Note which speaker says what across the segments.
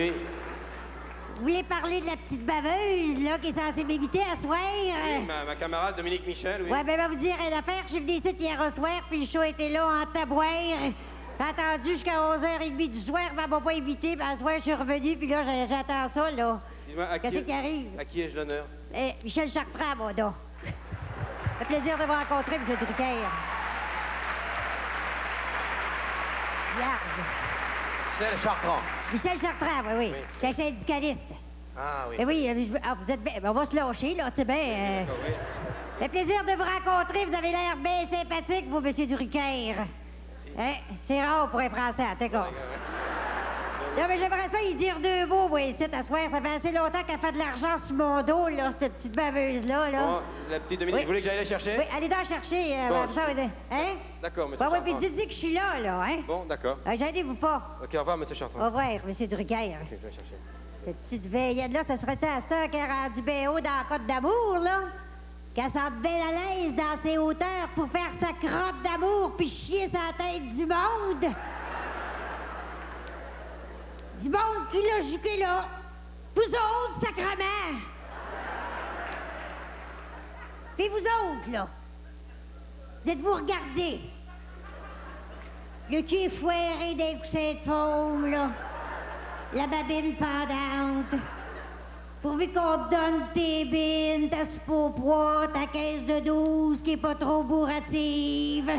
Speaker 1: Oui.
Speaker 2: Vous voulez parler de la petite baveuse, là, qui est censée m'éviter à soir?
Speaker 1: Oui, ma, ma camarade Dominique Michel, oui.
Speaker 2: Ouais, ben, va vous dire une affaire. Je suis venu ici hier au soir, puis le show était là en tabouère. J'ai attendu jusqu'à 11h30 du soir, ben, elle m'a pas invité, puis à soir, je suis revenu, puis là, j'attends ça, là.
Speaker 1: Dis-moi, à
Speaker 2: Qu'est-ce
Speaker 1: qui,
Speaker 2: qui arrive?
Speaker 1: à qui ai-je l'honneur?
Speaker 2: Eh, Michel Chartrand, mon dos. Ça fait plaisir de vous rencontrer, M. Drucker. Vierge.
Speaker 1: Michel Chartrand.
Speaker 2: Michel Chartrand, oui, oui.
Speaker 1: Oui.
Speaker 2: Syndicaliste.
Speaker 1: Ah oui.
Speaker 2: Eh oui, euh, je veux- ah, vous êtes bien. ben, On va se lâcher, là, tu sais bien. euh. Ça fait plaisir de vous rencontrer. Vous avez l'air bien sympathique, vous, M. Drucker. Hein? C'est rare pour un Français, en tout cas. Non, mais j'aimerais ça y dire deux mots, moi, ici, à soir. Ça fait assez longtemps qu'elle fait de l'argent sur mon dos, là, cette petite baveuse-là, là.
Speaker 1: Bon, la petite Dominique,
Speaker 2: Oui.
Speaker 1: vous voulez que j'aille la chercher?
Speaker 2: Oui, allez donc chercher. Euh,
Speaker 1: Bon,
Speaker 2: ça,
Speaker 1: je-
Speaker 2: hein?
Speaker 1: D'accord, monsieur
Speaker 2: Oui, oui, puis dites-y que je suis là, là, hein?
Speaker 1: Bon, d'accord.
Speaker 2: Euh, Gênez-vous pas.
Speaker 1: Ok, au revoir, monsieur
Speaker 2: Au
Speaker 1: Chartrand.
Speaker 2: revoir, M. Drucker.
Speaker 1: Ok, je vais chercher.
Speaker 2: Cette petite veillette-là, ça serait ça à cette heure qu'elle rendue bien haut dans la côte d'amour, là? Qu'elle sent bien à l'aise dans ses hauteurs pour faire sa crotte d'amour puis chier sa tête du monde? Du monde qui l'a juqué là. Vous autres, sacrement! Puis vous autres, là, vous êtes-vous regardés? Le cul foiré des coussins de paume, là? La babine pendante. Pourvu qu'on te donne tes bines, ta soupe au ta caisse de douze qui est pas trop bourrative.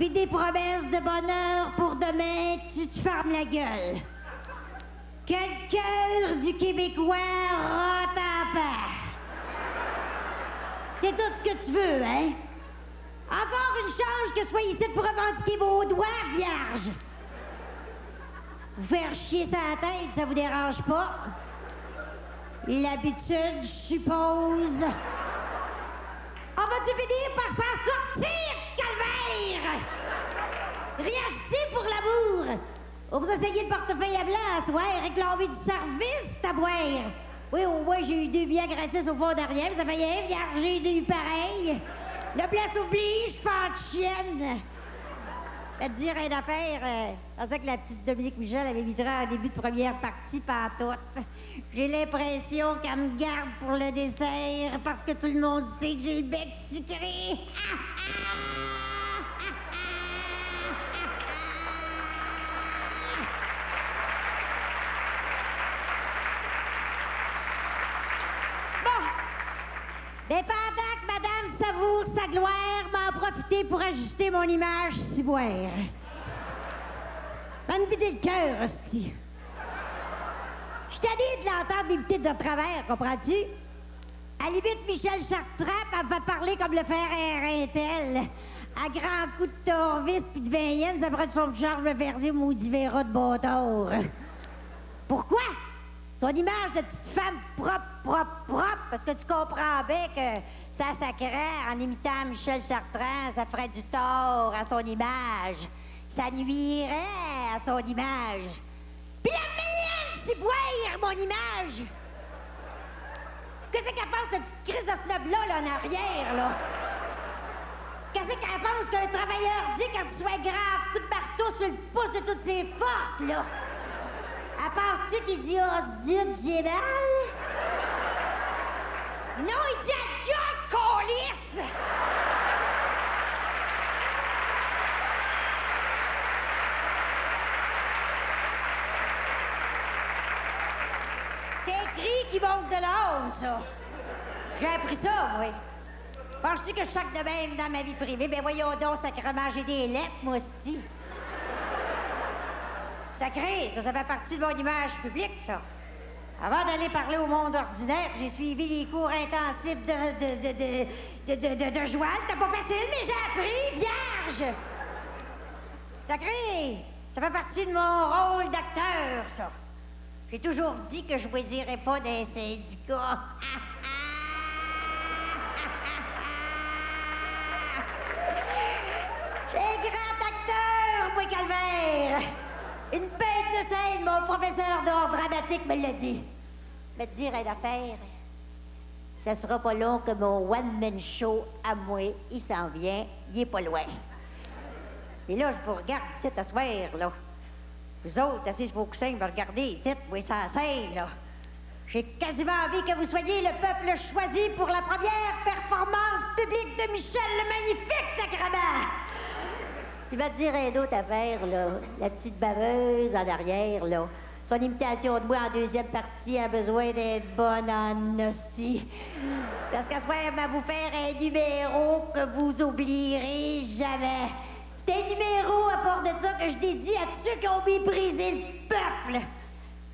Speaker 2: Puis des promesses de bonheur pour demain, tu te fermes la gueule. Que le cœur du Québécois rate en paix. C'est tout ce que tu veux, hein? Encore une chance que soyez ici pour revendiquer vos droits, vierge. Vous faire chier sa tête, ça vous dérange pas? L'habitude, je suppose. On va-tu finir par s'en sortir, calvaire? Réagissez pour l'amour! On vous essayer de portefeuille à blanc à soir, réclamer du service, ta boire. Oui, au moins, j'ai eu deux billets gratis au fond derrière, ça fait rien, j'ai eu pareil. Place oblige, fan de chienne. Je te dire une affaire. Euh, je pensais que la petite Dominique Michel avait vitré en début de première partie, pas. J'ai l'impression qu'elle me garde pour le dessert parce que tout le monde sait que j'ai le bec sucré. Bon. Mais pendant que Madame savoure sa gloire, m'en profiter pour ajuster mon image ciboire. Va me vider le cœur, hostie. Suis allée de l'entendre m'imiter de travers, comprends-tu? À limite, Michel Chartrand, elle va parler comme le fer Rintel. À grands coups de torvis puis de veillenne, ça prend de son charme verdi maudit verra de bâtard. Pourquoi? Son image de petite femme propre, propre, propre, parce que tu comprends bien que ça sacrait en imitant Michel Chartrand, ça ferait du tort à son image. Ça nuirait à son image. Puis la mienne, c'est boire mon image! Qu'est-ce qu'elle pense, cette petite crise de snob-là, là, en arrière, là? Qu'est-ce qu'elle pense qu'un travailleur dit quand il soit grave, de marteau sur le pouce de toutes ses forces, là? À part ceux qui dit Oh zut, j'ai mal. Non, il dit Adieu, colis! C'est écrit qui monte de l'âme, ça. J'ai appris ça, moi. Penses-tu que je choque de même dans ma vie privée? Ben voyons donc, sacrement, j'ai des lettres, moi aussi. Sacré, ça, ça fait partie de mon image publique, ça. Avant d'aller parler au monde ordinaire, j'ai suivi les cours intensifs de, de, de, de, de, de, de, pas facile, mais j'ai appris, vierge! Sacré, ça fait partie de mon rôle d'acteur, ça. J'ai toujours dit que je choisirais pas d'un syndicat. J'ai grand acteur, moi, Calvaire! Une bête de scène, mon professeur d'art dramatique me l'a dit. Mais te dire une affaire, ça sera pas long que mon one-man show à moi, il s'en vient, il est pas loin. Et là, je vous regarde ici soir, là. Vous autres, assis sur vos coussins, me regardez ici, oui, ça là. J'ai quasiment envie que vous soyez le peuple choisi pour la première performance publique de Michel le Magnifique, sacrement! Il va te dire une autre affaire, là. La petite baveuse en arrière, là. Son imitation de moi en deuxième partie a besoin d'être bonne en hostie. Parce qu'à ce elle va vous faire un numéro que vous oublierez jamais. C'est un numéro à part de ça que je dédie à tous ceux qui ont méprisé le peuple.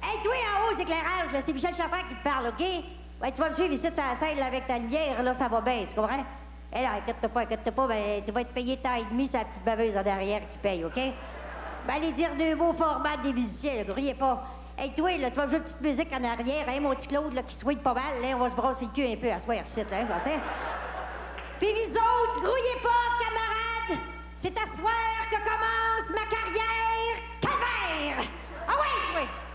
Speaker 2: Hey, toi en haut, éclairage, c'est Michel Chaffin qui te parle, OK? Tu vas me suivre ici, ça scène, là, avec ta lumière, là, ça va bien, tu comprends? Eh là, inquiète-toi pas, inquiète-toi pas, ben, tu vas être payé ta et demi, c'est la petite baveuse en derrière qui paye, OK? Ben, allez dire deux mots format des musiciens, criez pas. Hey, toi, là, tu vas jouer une petite musique en arrière, hein, mon petit Claude, là, qui souhaite pas mal, là, on va se brasser le cul un peu à soir, ici, là, hein. Puis vous autres, grouillez pas, camarades! C'est à soir que commence ma carrière calvaire! Ah oui, oui!